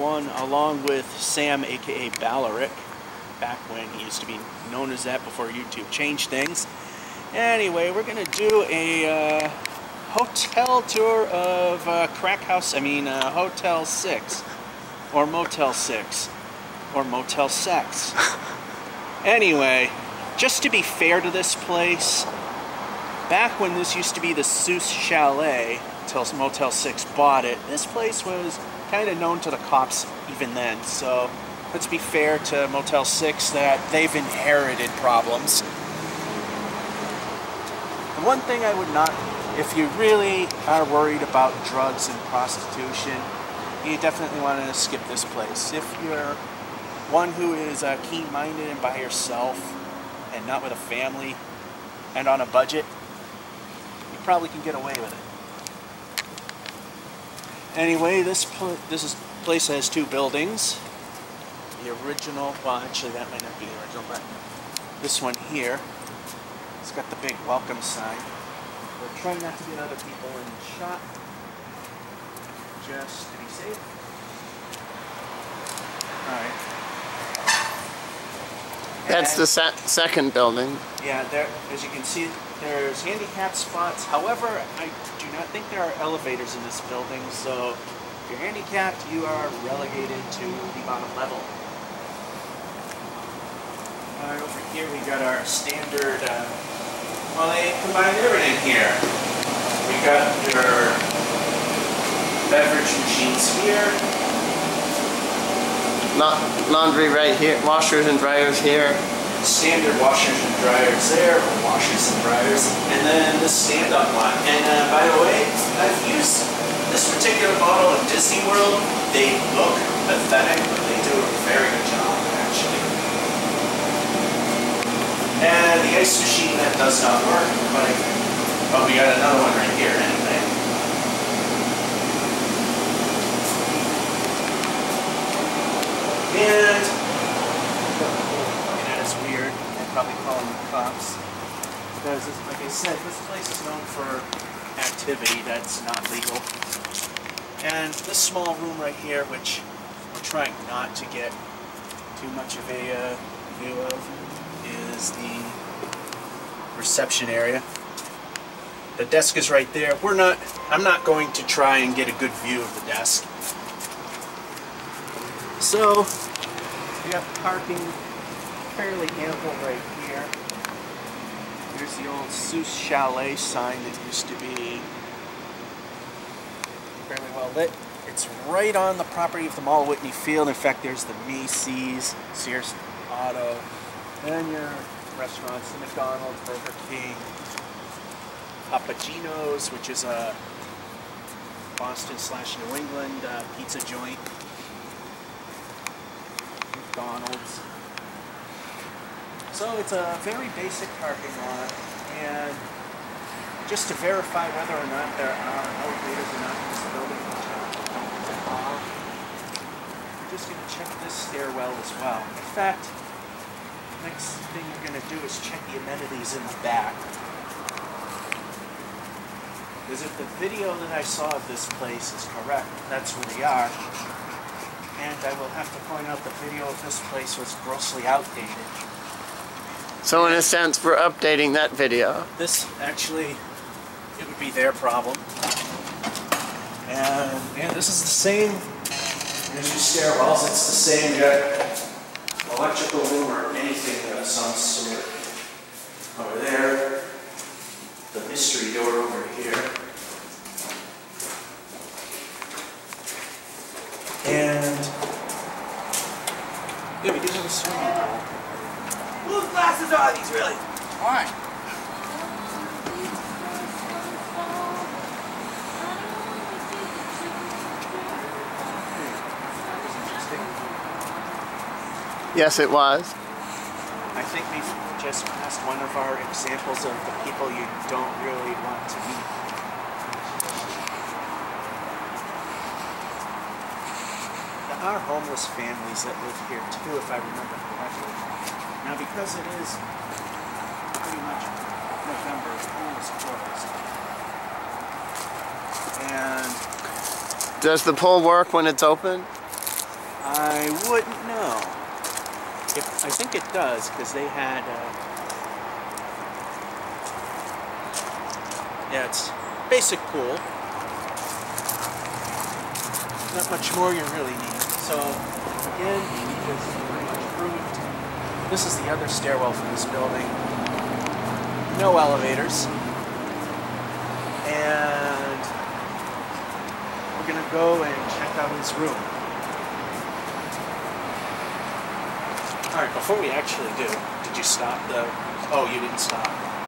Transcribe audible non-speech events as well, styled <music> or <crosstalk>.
one along with Sam, aka Ballaric, back when he used to be known as that before YouTube changed things. Anyway, we're gonna do a uh, hotel tour of uh, Crack House, I mean uh, Hotel 6, or Motel 6, or Motel Sex. <laughs> anyway, just to be fair to this place, back when this used to be the Susse Chalet, until Motel 6 bought it, this place was kind of known to the cops even then, so let's be fair to Motel 6 that they've inherited problems. The one thing I would not, if you really are worried about drugs and prostitution, you definitely want to skip this place. If you're one who is uh, keen-minded and by yourself and not with a family and on a budget, you probably can get away with it. Anyway, this this is, place has two buildings. The original, well actually that might not be the original, but this one here, it's got the big welcome sign. We're trying not to get other people in the shot, just to be safe. Alright. That's the se second building. Yeah, there, as you can see, there's handicap spots. However, I do not think there are elevators in this building, so if you're handicapped, you are relegated to the bottom level. Uh, over here, we got our standard. Uh, well, they combined everything here. We got your beverage machines here. La laundry right here, washers and dryers here. Standard washers and dryers there, or washers and dryers, and then the stand-up one. And uh, by the way, I've used this particular model in Disney World. They look pathetic, but they do a very good job, actually. And the ice machine that does not work, but, but we got another one right here anyway. And looking at it's weird. They're probably calling the cops. Because, like I said, this place is known for activity that's not legal. And this small room right here, which we're trying not to get too much of a uh, view of, is the reception area. The desk is right there. We're not, I'm not going to try and get a good view of the desk. So, we have parking fairly ample right here. Here's the old Susse Chalet sign that used to be fairly well lit. It's right on the property of the Mall Whitney Field. In fact, there's the Macy's, Sears Auto, and your restaurants, the McDonald's, Burger King, Papa Gino's, which is a Boston slash New England uh, pizza joint. McDonald's. So it's a very basic parking lot, and just to verify whether or not there are elevators or not in this building, we're just going to check this stairwell as well. In fact, next thing we're going to do is check the amenities in the back. Because if the video that I saw of this place is correct, that's where they are. And I will have to point out the video of this place was grossly outdated. So in a sense, we're updating that video. This actually, it would be their problem. And yeah, this is the same. There's your stairwells. It's the same. You got electrical room or anything of some sort over there. The mystery door over here. And yeah, we do have a. Whose glasses are these, really? Alright. Yes, it was. I think we've just passed one of our examples of the people you don't really want to meet. There are homeless families that live here too, if I remember correctly. Now, because it is pretty much November, school is closed. And Does the pool work when it's open? I wouldn't know. If, I think it does because they had. Uh, yeah, it's basic pool. Not much more you really need. So again, this is the other stairwell from this building. No elevators. And we're gonna go and check out his room. Alright, before we actually do, did you stop the... Oh, you didn't stop.